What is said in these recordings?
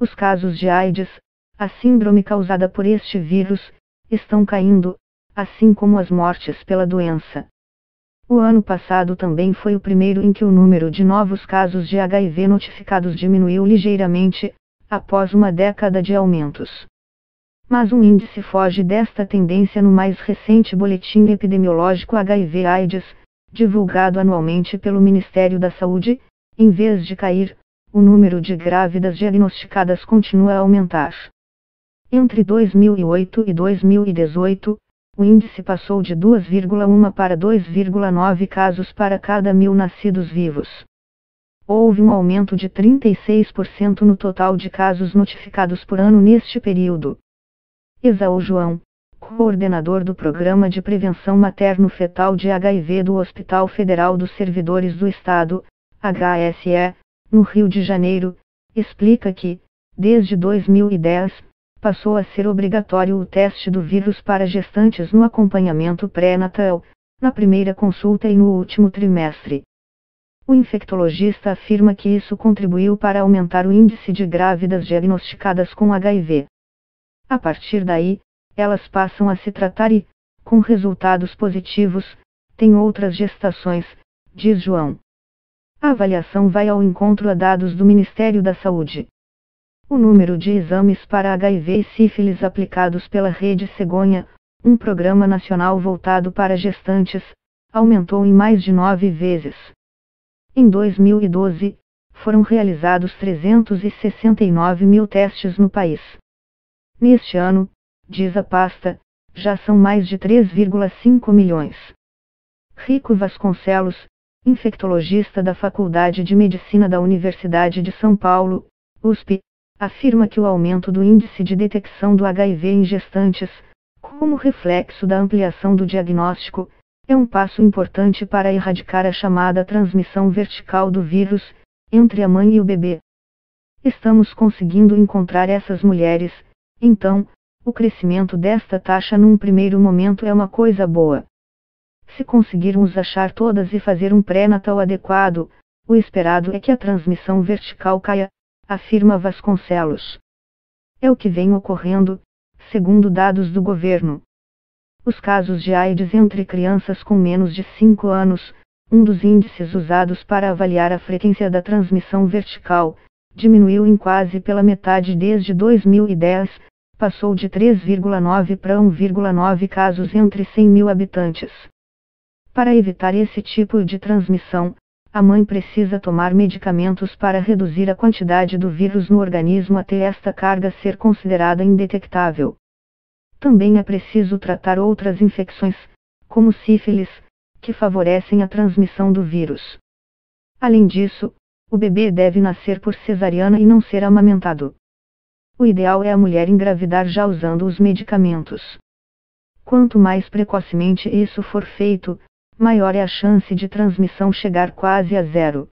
Os casos de AIDS, a síndrome causada por este vírus, estão caindo, assim como as mortes pela doença. O ano passado também foi o primeiro em que o número de novos casos de HIV notificados diminuiu ligeiramente, após uma década de aumentos. Mas um índice foge desta tendência no mais recente boletim epidemiológico HIV-AIDS, divulgado anualmente pelo Ministério da Saúde, em vez de cair, o número de grávidas diagnosticadas continua a aumentar. Entre 2008 e 2018, o índice passou de 2,1 para 2,9 casos para cada mil nascidos vivos. Houve um aumento de 36% no total de casos notificados por ano neste período. Exaú João, coordenador do Programa de Prevenção Materno-Fetal de HIV do Hospital Federal dos Servidores do Estado, HSE, no Rio de Janeiro, explica que, desde 2010, passou a ser obrigatório o teste do vírus para gestantes no acompanhamento pré-natal, na primeira consulta e no último trimestre. O infectologista afirma que isso contribuiu para aumentar o índice de grávidas diagnosticadas com HIV. A partir daí, elas passam a se tratar e, com resultados positivos, têm outras gestações, diz João. A avaliação vai ao encontro a dados do Ministério da Saúde. O número de exames para HIV e sífilis aplicados pela Rede Cegonha, um programa nacional voltado para gestantes, aumentou em mais de nove vezes. Em 2012, foram realizados 369 mil testes no país. Neste ano, diz a pasta, já são mais de 3,5 milhões. Rico Vasconcelos, infectologista da Faculdade de Medicina da Universidade de São Paulo, USP, afirma que o aumento do índice de detecção do HIV em gestantes, como reflexo da ampliação do diagnóstico, é um passo importante para erradicar a chamada transmissão vertical do vírus, entre a mãe e o bebê. Estamos conseguindo encontrar essas mulheres, então, o crescimento desta taxa num primeiro momento é uma coisa boa. Se conseguirmos achar todas e fazer um pré-natal adequado, o esperado é que a transmissão vertical caia, afirma Vasconcelos. É o que vem ocorrendo, segundo dados do governo. Os casos de AIDS entre crianças com menos de 5 anos, um dos índices usados para avaliar a frequência da transmissão vertical, diminuiu em quase pela metade desde 2010, passou de 3,9 para 1,9 casos entre 100 mil habitantes. Para evitar esse tipo de transmissão, a mãe precisa tomar medicamentos para reduzir a quantidade do vírus no organismo até esta carga ser considerada indetectável. Também é preciso tratar outras infecções, como sífilis, que favorecem a transmissão do vírus. Além disso, o bebê deve nascer por cesariana e não ser amamentado. O ideal é a mulher engravidar já usando os medicamentos. Quanto mais precocemente isso for feito, maior é a chance de transmissão chegar quase a zero.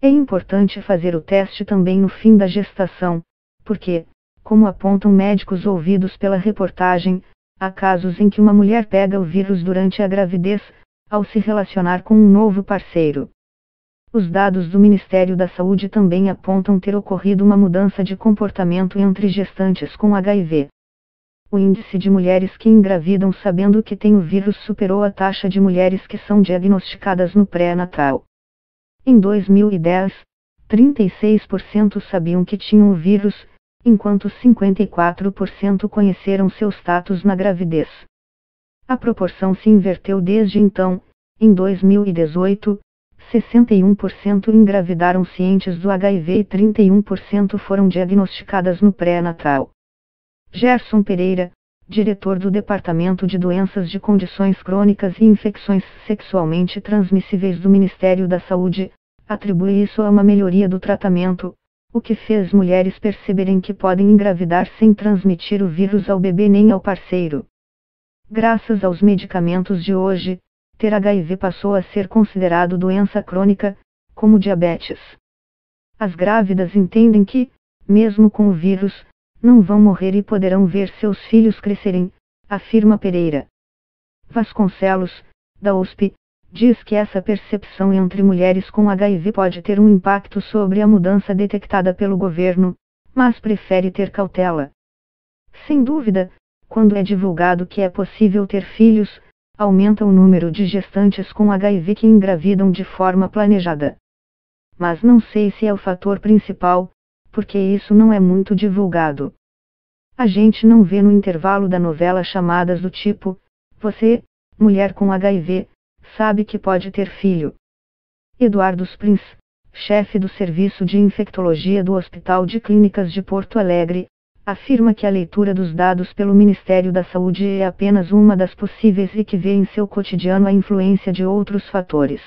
É importante fazer o teste também no fim da gestação, porque, como apontam médicos ouvidos pela reportagem, há casos em que uma mulher pega o vírus durante a gravidez, ao se relacionar com um novo parceiro. Os dados do Ministério da Saúde também apontam ter ocorrido uma mudança de comportamento entre gestantes com HIV o índice de mulheres que engravidam sabendo que têm o vírus superou a taxa de mulheres que são diagnosticadas no pré-natal. Em 2010, 36% sabiam que tinham o vírus, enquanto 54% conheceram seu status na gravidez. A proporção se inverteu desde então, em 2018, 61% engravidaram cientes do HIV e 31% foram diagnosticadas no pré-natal. Gerson Pereira, diretor do Departamento de Doenças de Condições Crônicas e Infecções Sexualmente Transmissíveis do Ministério da Saúde, atribui isso a uma melhoria do tratamento, o que fez mulheres perceberem que podem engravidar sem transmitir o vírus ao bebê nem ao parceiro. Graças aos medicamentos de hoje, ter HIV passou a ser considerado doença crônica, como diabetes. As grávidas entendem que, mesmo com o vírus, não vão morrer e poderão ver seus filhos crescerem, afirma Pereira. Vasconcelos, da USP, diz que essa percepção entre mulheres com HIV pode ter um impacto sobre a mudança detectada pelo governo, mas prefere ter cautela. Sem dúvida, quando é divulgado que é possível ter filhos, aumenta o número de gestantes com HIV que engravidam de forma planejada. Mas não sei se é o fator principal, porque isso não é muito divulgado. A gente não vê no intervalo da novela chamadas do tipo: Você, mulher com HIV, sabe que pode ter filho. Eduardo Sprins, chefe do Serviço de Infectologia do Hospital de Clínicas de Porto Alegre, afirma que a leitura dos dados pelo Ministério da Saúde é apenas uma das possíveis e que vê em seu cotidiano a influência de outros fatores.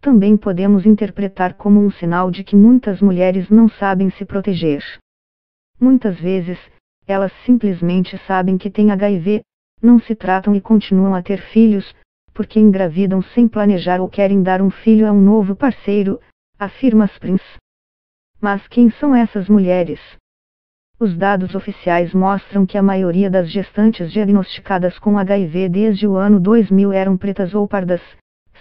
Também podemos interpretar como um sinal de que muitas mulheres não sabem se proteger. Muitas vezes, elas simplesmente sabem que têm HIV, não se tratam e continuam a ter filhos, porque engravidam sem planejar ou querem dar um filho a um novo parceiro, afirma Springs. Mas quem são essas mulheres? Os dados oficiais mostram que a maioria das gestantes diagnosticadas com HIV desde o ano 2000 eram pretas ou pardas,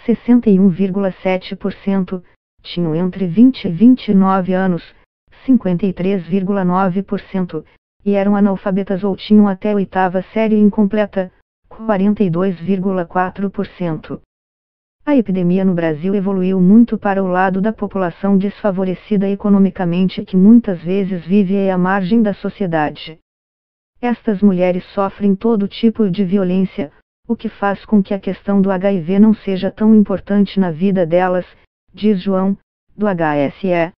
61,7%, tinham entre 20 e 29 anos, 53,9%, e eram analfabetas ou tinham até oitava série incompleta, 42,4%. A epidemia no Brasil evoluiu muito para o lado da população desfavorecida economicamente que muitas vezes vive à margem da sociedade. Estas mulheres sofrem todo tipo de violência, o que faz com que a questão do HIV não seja tão importante na vida delas, diz João, do HSE.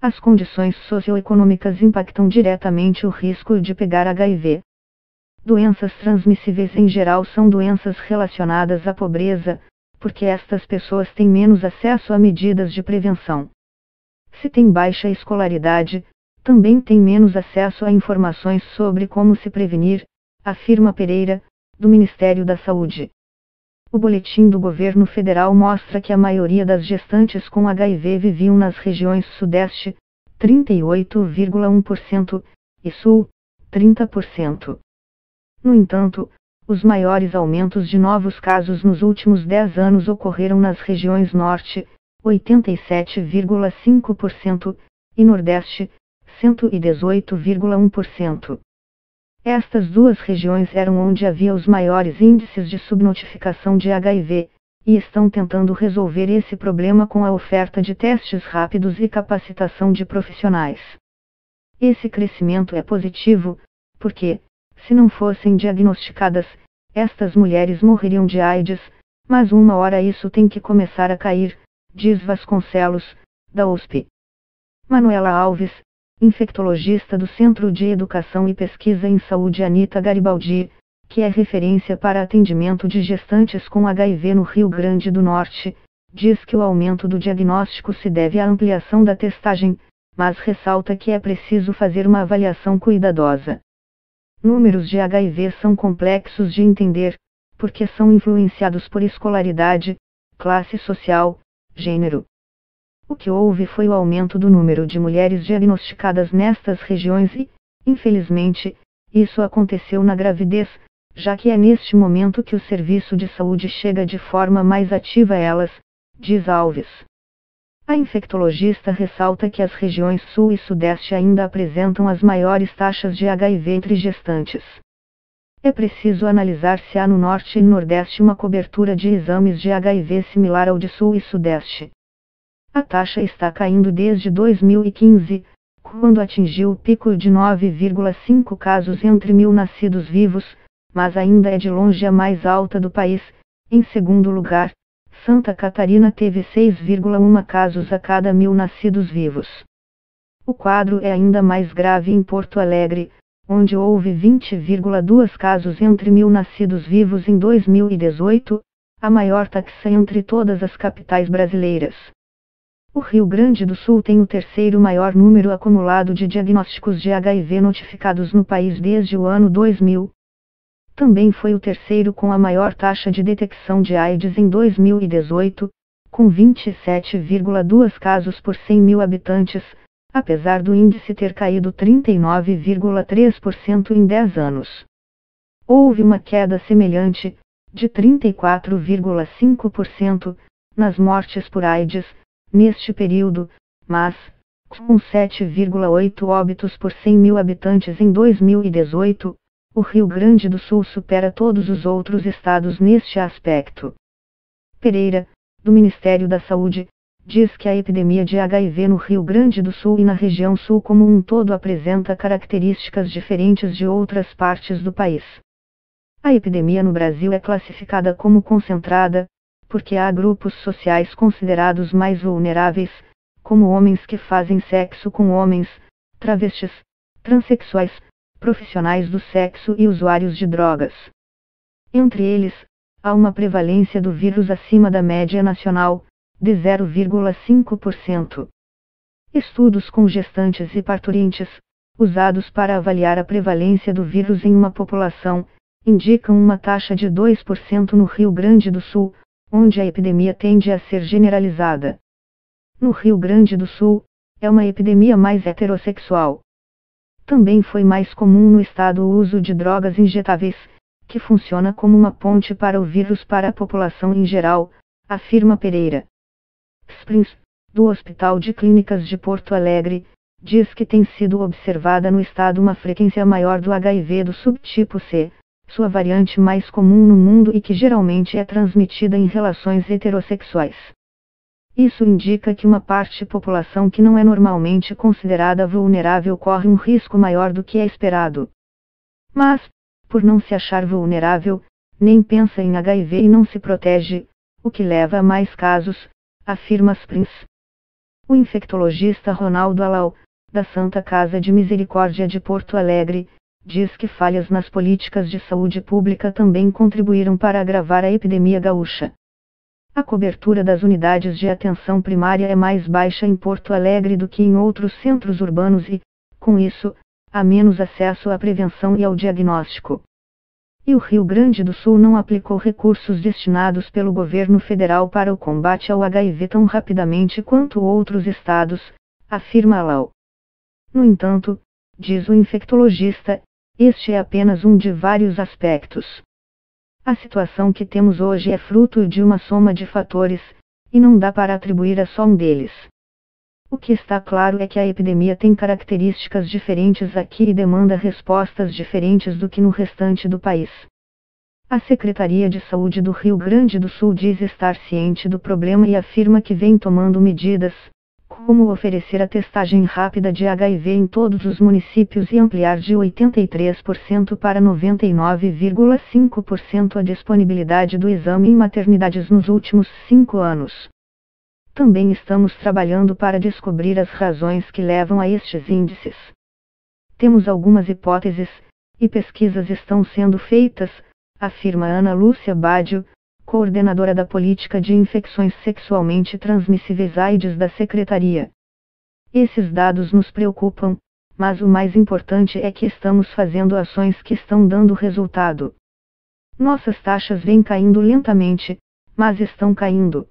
As condições socioeconômicas impactam diretamente o risco de pegar HIV. Doenças transmissíveis em geral são doenças relacionadas à pobreza, porque estas pessoas têm menos acesso a medidas de prevenção. Se tem baixa escolaridade, também tem menos acesso a informações sobre como se prevenir, afirma Pereira, do Ministério da Saúde. O boletim do governo federal mostra que a maioria das gestantes com HIV viviam nas regiões Sudeste, 38,1%, e Sul, 30%. No entanto, os maiores aumentos de novos casos nos últimos 10 anos ocorreram nas regiões Norte, 87,5%, e Nordeste, 118,1%. Estas duas regiões eram onde havia os maiores índices de subnotificação de HIV, e estão tentando resolver esse problema com a oferta de testes rápidos e capacitação de profissionais. Esse crescimento é positivo, porque, se não fossem diagnosticadas, estas mulheres morreriam de AIDS, mas uma hora isso tem que começar a cair, diz Vasconcelos, da USP. Manuela Alves, infectologista do Centro de Educação e Pesquisa em Saúde Anita Garibaldi, que é referência para atendimento de gestantes com HIV no Rio Grande do Norte, diz que o aumento do diagnóstico se deve à ampliação da testagem, mas ressalta que é preciso fazer uma avaliação cuidadosa. Números de HIV são complexos de entender, porque são influenciados por escolaridade, classe social, gênero. O que houve foi o aumento do número de mulheres diagnosticadas nestas regiões e, infelizmente, isso aconteceu na gravidez, já que é neste momento que o serviço de saúde chega de forma mais ativa a elas, diz Alves. A infectologista ressalta que as regiões Sul e Sudeste ainda apresentam as maiores taxas de HIV entre gestantes. É preciso analisar se há no Norte e Nordeste uma cobertura de exames de HIV similar ao de Sul e Sudeste. A taxa está caindo desde 2015, quando atingiu o pico de 9,5 casos entre mil nascidos vivos, mas ainda é de longe a mais alta do país. Em segundo lugar, Santa Catarina teve 6,1 casos a cada mil nascidos vivos. O quadro é ainda mais grave em Porto Alegre, onde houve 20,2 casos entre mil nascidos vivos em 2018, a maior taxa entre todas as capitais brasileiras. O Rio Grande do Sul tem o terceiro maior número acumulado de diagnósticos de HIV notificados no país desde o ano 2000, também foi o terceiro com a maior taxa de detecção de AIDS em 2018, com 27,2 casos por 100 mil habitantes, apesar do índice ter caído 39,3% em 10 anos. Houve uma queda semelhante, de 34,5%, nas mortes por AIDS, neste período, mas, com 7,8 óbitos por 100 mil habitantes em 2018, o Rio Grande do Sul supera todos os outros estados neste aspecto. Pereira, do Ministério da Saúde, diz que a epidemia de HIV no Rio Grande do Sul e na região sul como um todo apresenta características diferentes de outras partes do país. A epidemia no Brasil é classificada como concentrada, porque há grupos sociais considerados mais vulneráveis, como homens que fazem sexo com homens, travestis, transexuais, profissionais do sexo e usuários de drogas. Entre eles, há uma prevalência do vírus acima da média nacional, de 0,5%. Estudos com gestantes e parturientes, usados para avaliar a prevalência do vírus em uma população, indicam uma taxa de 2% no Rio Grande do Sul, onde a epidemia tende a ser generalizada. No Rio Grande do Sul, é uma epidemia mais heterossexual. Também foi mais comum no estado o uso de drogas injetáveis, que funciona como uma ponte para o vírus para a população em geral, afirma Pereira. Springs, do Hospital de Clínicas de Porto Alegre, diz que tem sido observada no estado uma frequência maior do HIV do subtipo C, sua variante mais comum no mundo e que geralmente é transmitida em relações heterossexuais. Isso indica que uma parte população que não é normalmente considerada vulnerável corre um risco maior do que é esperado. Mas, por não se achar vulnerável, nem pensa em HIV e não se protege, o que leva a mais casos, afirma Springs. O infectologista Ronaldo Alau, da Santa Casa de Misericórdia de Porto Alegre, diz que falhas nas políticas de saúde pública também contribuíram para agravar a epidemia gaúcha. A cobertura das unidades de atenção primária é mais baixa em Porto Alegre do que em outros centros urbanos e, com isso, há menos acesso à prevenção e ao diagnóstico. E o Rio Grande do Sul não aplicou recursos destinados pelo governo federal para o combate ao HIV tão rapidamente quanto outros estados, afirma Lau. No entanto, diz o infectologista, este é apenas um de vários aspectos. A situação que temos hoje é fruto de uma soma de fatores, e não dá para atribuir a só um deles. O que está claro é que a epidemia tem características diferentes aqui e demanda respostas diferentes do que no restante do país. A Secretaria de Saúde do Rio Grande do Sul diz estar ciente do problema e afirma que vem tomando medidas, como oferecer a testagem rápida de HIV em todos os municípios e ampliar de 83% para 99,5% a disponibilidade do exame em maternidades nos últimos cinco anos. Também estamos trabalhando para descobrir as razões que levam a estes índices. Temos algumas hipóteses, e pesquisas estão sendo feitas, afirma Ana Lúcia Badio, coordenadora da Política de Infecções Sexualmente Transmissíveis AIDS da Secretaria. Esses dados nos preocupam, mas o mais importante é que estamos fazendo ações que estão dando resultado. Nossas taxas vêm caindo lentamente, mas estão caindo.